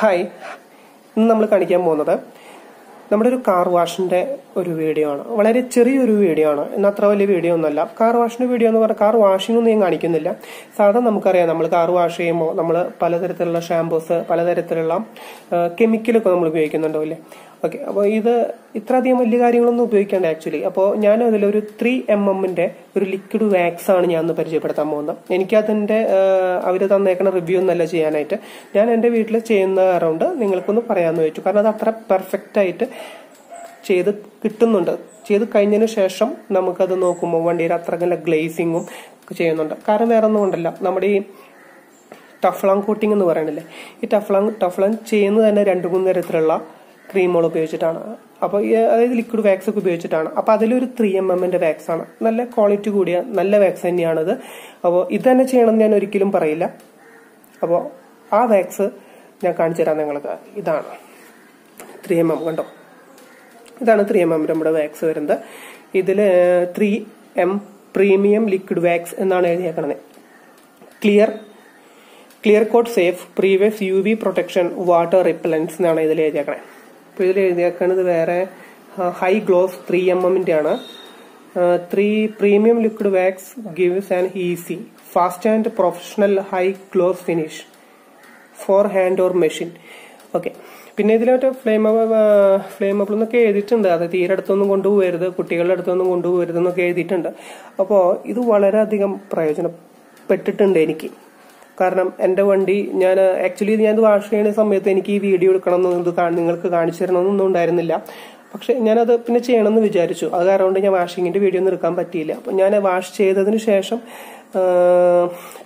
Hi ഇന്ന് നമ്മൾ കാണിക്കാൻ പോകുന്നത് നമ്മുടെ ഒരു കാർ വാഷിന്റെ ഒരു വീഡിയോ ആണ്. വളരെ ചെറിയൊരു വീഡിയോ ആണ്. എന്നാൽ അത്ര വലിയ വീഡിയോ ഒന്നുമല്ല കാർ വാഷിന്റെ വീഡിയോ എന്ന് പറഞ്ഞാൽ കാർ വാഷിംഗ് ഒന്നും ഞാൻ കാണിക്കുന്നില്ല. സാധാരണ നമുക്കറിയാം നമ്മൾ കാർ വാഷ് ചെയ്യുമ്പോൾ നമ്മൾ പലതരത്തിലുള്ള ഷാംപൂസ് പലതരത്തിലുള്ള കെമിക്കലൊക്കെ നമ്മൾ ഉപയോഗിക്കുന്നുണ്ടോ അല്ലേ ഓക്കെ അപ്പോൾ ഇത് ഇത്രയധികം വലിയ കാര്യങ്ങളൊന്നും ഉപയോഗിക്കേണ്ട ആക്ച്വലി അപ്പോൾ ഞാൻ അതിലൊരു ത്രീ എം എമ്മിന്റെ ഒരു ലിക്വിഡ് വാക്സ് ആണ് ഞാൻ പരിചയപ്പെടുത്താൻ പോകുന്നത്. എനിക്കതിന്റെ അവർ തന്നേക്കുന്ന റിവ്യൂ ഒന്നല്ല ചെയ്യാനായിട്ട്. ഞാൻ എന്റെ വീട്ടിൽ ചെയ്യുന്ന അറൗണ്ട് നിങ്ങൾക്കൊന്ന് പറയാമെന്ന് വെച്ചു കാരണം അത് അത്ര പെർഫെക്റ്റ് ആയിട്ട് ചെയ്ത് കിട്ടുന്നുണ്ട്. ചെയ്ത് കഴിഞ്ഞതിന് ശേഷം നമുക്കത് നോക്കുമ്പോൾ വണ്ടിയിൽ അത്ര നല്ല ഗ്ലേസിങ്ങും ചെയ്യുന്നുണ്ട്. കാരണം വേറെ ഒന്നും കൊണ്ടല്ല. നമ്മുടെ ഈ ടഫ്ലാങ് കോട്ടിംഗ് എന്ന് പറയണില്ലേ? ഈ ടഫ്ലാങ് ടഫ്ലാങ് ചെയ്യുന്നത് തന്നെ രണ്ട് മൂന്ന് തരത്തിലുള്ള ക്രീമുകൾ ഉപയോഗിച്ചിട്ടാണ്. അപ്പോൾ അതായത് ലിക്വിഡ് വാക്സ് ഒക്കെ ഉപയോഗിച്ചിട്ടാണ്. അപ്പോൾ അതിലൊരു ത്രീ എം എമ്മിന്റെ വാക്സ് ആണ്. നല്ല ക്വാളിറ്റി കൂടിയ നല്ല വാക്സ് തന്നെയാണത്. അപ്പോൾ ഇത് തന്നെ ചെയ്യണം ഞാൻ ഒരിക്കലും പറയില്ല. അപ്പോൾ ആ വാക്സ് ഞാൻ കാണിച്ചു തരാം നിങ്ങൾക്ക്. ഇതാണ്. ത്രീ എം എം കണ്ടോ? ഇതാണ് ത്രീ എം എം നമ്മുടെ വാക്സ് വരുന്നത്. ഇതിൽ three M premium liquid wax എന്നാണ് എഴുതിയേക്കണത്. Clear clear coat safe previous U V protection water repellence എന്നാണ് ഇതിൽ എഴുതിയേക്കണേ അപ്പോൾ ഇതിൽ എഴുതിയേക്കുന്നത് വേറെ ഹൈ ഗ്ലോസ് ത്രീ എം എമ്മിന്റെ ആണ് three premium liquid wax gives and easy fast and professional high gloss finish for hand or machine okay പിന്നെ ഇതിലോട്ട് flame flammable എന്നൊക്കെ എഴുതിയിട്ടുണ്ട്. അത് തീരെ അടുത്തൊന്നും കൊണ്ടുപോകരുത് കുട്ടികളുടെ അടുത്തൊന്നും കൊണ്ടുപോകരുത് എന്നൊക്കെ എഴുതിയിട്ടുണ്ട്. അപ്പോൾ ഇത് വളരെയധികം പ്രയോജനപ്പെട്ടിട്ടുണ്ട് എനിക്ക്. കാരണം എന്റെ വണ്ടി ഞാൻ ആക്ച്വലി ഞാൻ ഇത് വാഷ് ചെയ്യുന്ന സമയത്ത് എനിക്ക് ഈ വീഡിയോ എടുക്കണം എന്നൊന്നും നിങ്ങൾക്ക് കാണിച്ചു തരണമെന്നൊന്നും ഉണ്ടായിരുന്നില്ല. പക്ഷെ ഞാനത് പിന്നെ ചെയ്യണമെന്ന് വിചാരിച്ചു. അത് കാരണം കൊണ്ട് ഞാൻ വാഷിങ്ങിന്റെ വീഡിയോ ഒന്നും എടുക്കാൻ പറ്റിയില്ല. അപ്പൊ ഞാൻ വാഷ് ചെയ്തതിന് ശേഷം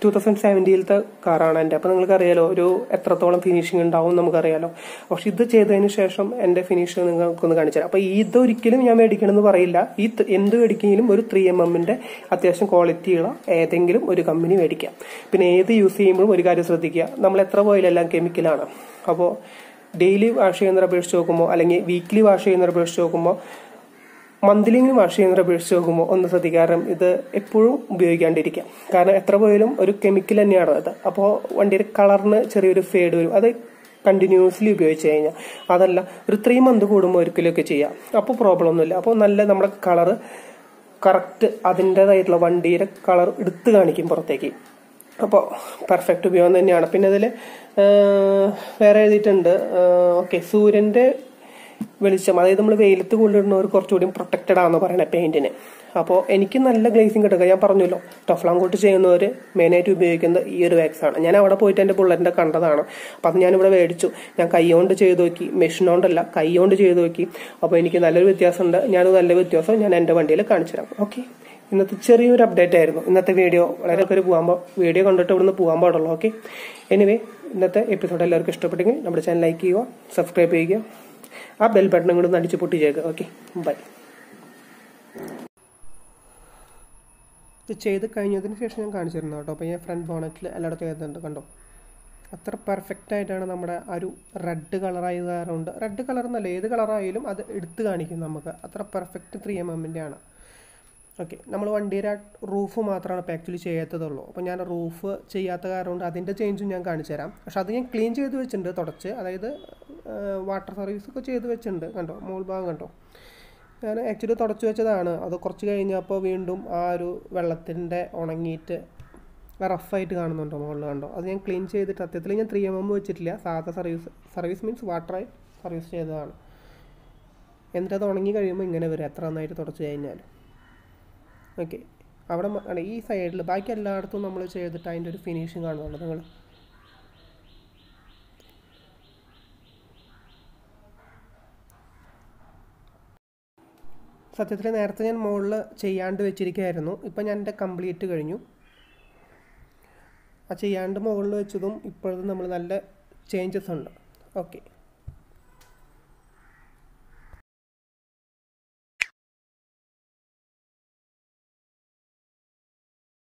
ടൂ തൗസൻഡ് സെവന്റീലത്തെ കാറാണ് എന്റെ. അപ്പം നിങ്ങൾക്ക് അറിയാലോ ഒരു എത്രത്തോളം ഫിനിഷിംഗ് ഉണ്ടാവും നമുക്കറിയാലോ. പക്ഷെ ഇത് ചെയ്തതിന് ശേഷം എന്റെ ഫിനിഷ് നിങ്ങൾക്കൊന്ന് കാണിച്ചു തരാം. അപ്പം ഇതൊരിക്കലും ഞാൻ മേടിക്കണമെന്ന് പറയില്ല. ഈ എന്ത് മേടിക്കെങ്കിലും ഒരു ത്രീ എം എമ്മിന്റെ അത്യാവശ്യം ക്വാളിറ്റിയുള്ള ഏതെങ്കിലും ഒരു കമ്പനി മേടിക്കാം. പിന്നെ ഏത് യൂസ് ചെയ്യുമ്പോഴും ഒരു കാര്യം ശ്രദ്ധിക്കുക. നമ്മൾ എത്ര പോയാലെല്ലാം കെമിക്കലാണ് അപ്പോൾ ഡെയിലി വാഷ് ചെയ്യുന്നവരെ അപേക്ഷിച്ച് നോക്കുമ്പോൾ അല്ലെങ്കിൽ വീക്ക്ലി വാഷ് ചെയ്യുന്നവരെ അപേക്ഷിച്ച് നോക്കുമ്പോൾ മന്ത്ലി വാഷ് ചെയ്യുന്നവരെ അപേക്ഷിച്ച് നോക്കുമ്പോൾ ഒന്ന് ശ്രദ്ധിക്കാറും ഇത് എപ്പോഴും ഉപയോഗിക്കാണ്ടിരിക്കാം. കാരണം എത്ര പോയാലും ഒരു കെമിക്കൽ തന്നെയാണ് അത്. അപ്പോൾ വണ്ടിയുടെ കളറിന് ചെറിയൊരു ഫേഡ് വരും. അത് കണ്ടിന്യൂസ്ലി ഉപയോഗിച്ച് കഴിഞ്ഞാൽ അതല്ല ഒരു ത്രീ മന്ത് കൂടുമ്പോൾ ഒരിക്കലൊക്കെ ചെയ്യാം. അപ്പോൾ പ്രോബ്ലം ഒന്നുമില്ല. അപ്പോൾ നല്ല നമ്മുടെ കളറ് കറക്റ്റ് അതിന്റേതായിട്ടുള്ള വണ്ടിയുടെ കളർ എടുത്തു കാണിക്കും പുറത്തേക്ക്. അപ്പോൾ പെർഫെക്റ്റ് ഉപയോഗം തന്നെയാണ്. പിന്നെ ഇതിൽ വേറെ എഴുതിയിട്ടുണ്ട്. ഓക്കെ സൂര്യന്റെ വെളിച്ചം അതായത് നമ്മൾ വെയിലത്ത് കൊണ്ടിടുന്നവർ കുറച്ചുകൂടി പ്രൊട്ടക്റ്റഡ് ആണെന്ന് പറയണേ പെയിന്റിന് അപ്പോൾ എനിക്ക് നല്ല ഗ്ലേസിങ് കിട്ടുക ഞാൻ പറഞ്ഞല്ലോ ടഫ്ലാം കോട്ട് ചെയ്യുന്നവർ മെയിനായിട്ട് ഉപയോഗിക്കുന്നത് ഈ ഒരു വാക്സ് ആണ്. ഞാൻ അവിടെ പോയിട്ട് എന്റെ ബുള്ളറ്റിന്റെ കണ്ടതാണ്. അപ്പം അത് ഞാനിവിടെ മേടിച്ചു. ഞാൻ കൈ കൊണ്ട് ചെയ്ത് നോക്കി. മെഷീൻ കൊണ്ടല്ല കൈ കൊണ്ട് ചെയ്ത് നോക്കി. അപ്പോൾ എനിക്ക് നല്ലൊരു വ്യത്യാസമുണ്ട്. ഞാൻ നല്ല വ്യത്യാസം ഞാൻ എന്റെ വണ്ടിയിൽ കാണിച്ചു തരാം. ഓക്കെ ഇന്നത്തെ ചെറിയൊരു അപ്ഡേറ്റ് ആയിരുന്നു. ഇന്നത്തെ വീഡിയോ വളരെ ഒക്കെ പോകാൻ വീഡിയോ കണ്ടിട്ട് ഇവിടുന്ന് പോകാൻ പാടുള്ളൂ. ഓക്കെ എനിവേ ഇന്നത്തെ എപ്പിസോഡ് എല്ലാവർക്കും ഇഷ്ടപ്പെട്ടെങ്കിൽ നമ്മുടെ ചാനൽ ലൈക്ക് ചെയ്യുക സബ്സ്ക്രൈബ് ചെയ്യുക. ആ ബെൽ ബട്ടൺ കൂടെ ഒന്ന് അടിച്ച് പൊട്ടിച്ചേക്കുക ഓക്കെ ബൈ ഇത് ചെയ്ത് കഴിഞ്ഞതിന് ശേഷം ഞാൻ കാണിച്ചു തരുന്നു കേട്ടോ. അപ്പോൾ ഞാൻ ഫ്രണ്ട് ബോണറ്റിൽ എല്ലായിടത്തും എഴുതുന്നുണ്ട് കണ്ടോ? അത്ര പെർഫെക്റ്റ് ആയിട്ടാണ് നമ്മുടെ ആ ഒരു റെഡ് കളറായത് കാരണമുണ്ട് റെഡ് കളർ എന്നല്ല ഏത് കളറായാലും അത് എടുത്ത് കാണിക്കും നമുക്ക്. അത്ര പെർഫെക്റ്റ് ത്രീ എം എമ്മിന്റെ ആണ്. ഓക്കെ നമ്മൾ വണ്ടിയുടെ റൂഫ് മാത്രമാണ് ഇപ്പോൾ ആക്ച്വലി ചെയ്യാത്തതുള്ളൂ. അപ്പോൾ ഞാൻ റൂഫ് ചെയ്യാത്ത കാരണം കൊണ്ട് അതിന്റെ ചേഞ്ചും ഞാൻ കാണിച്ചു തരാം പക്ഷേ അത് ഞാൻ ക്ലീൻ ചെയ്ത് വെച്ചിട്ടുണ്ട് തുടച്ച്. അതായത് വാട്ടർ സർവീസ് ഒക്കെ ചെയ്ത് വെച്ചിട്ടുണ്ട് കണ്ടോ? മോൾ ഭാഗം കണ്ടോ? ഞാൻ ആക്ച്വലി തുടച്ച് വെച്ചതാണ്. അത് കുറച്ച് കഴിഞ്ഞപ്പോൾ വീണ്ടും ആ ഒരു വെള്ളത്തിന്റെ ഉണങ്ങിയിട്ട് റഫായിട്ട് കാണുന്നുണ്ടോ മുകളിൽ കണ്ടോ? അത് ഞാൻ ക്ലീൻ ചെയ്തിട്ട് സത്യത്തിൽ ഞാൻ ത്രീ എം എം വെച്ചിട്ടില്ല. സാധാ സർവീസ് സർവീസ് മീൻസ് വാട്ടറായി സർവീസ് ചെയ്തതാണ്. എന്നിട്ട് അത് ഉണങ്ങി കഴിയുമ്പോൾ ഇങ്ങനെ വരും എത്ര നന്നായിട്ട് തുടച്ച് കഴിഞ്ഞാൽ ഓക്കെ അവിടെ ഈ സൈഡിൽ ബാക്കി എല്ലായിടത്തും നമ്മൾ ചെയ്തിട്ട് അതിന്റെ ഒരു ഫിനിഷിങ് കാണുന്നുണ്ട് നിങ്ങൾ? സത്യത്തിൽ നേരത്തെ ഞാൻ മുകളിൽ ചെയ്യാണ്ട് വെച്ചിരിക്കുകയായിരുന്നു ഇപ്പം ഞാൻ എന്റെ കംപ്ലീറ്റ് കഴിഞ്ഞു. ആ ചെയ്യാണ്ട് മുകളിൽ വെച്ചതും ഇപ്പോഴത്തെ നമ്മൾ നല്ല ചേഞ്ചസ് ഉണ്ട്. ഓക്കെ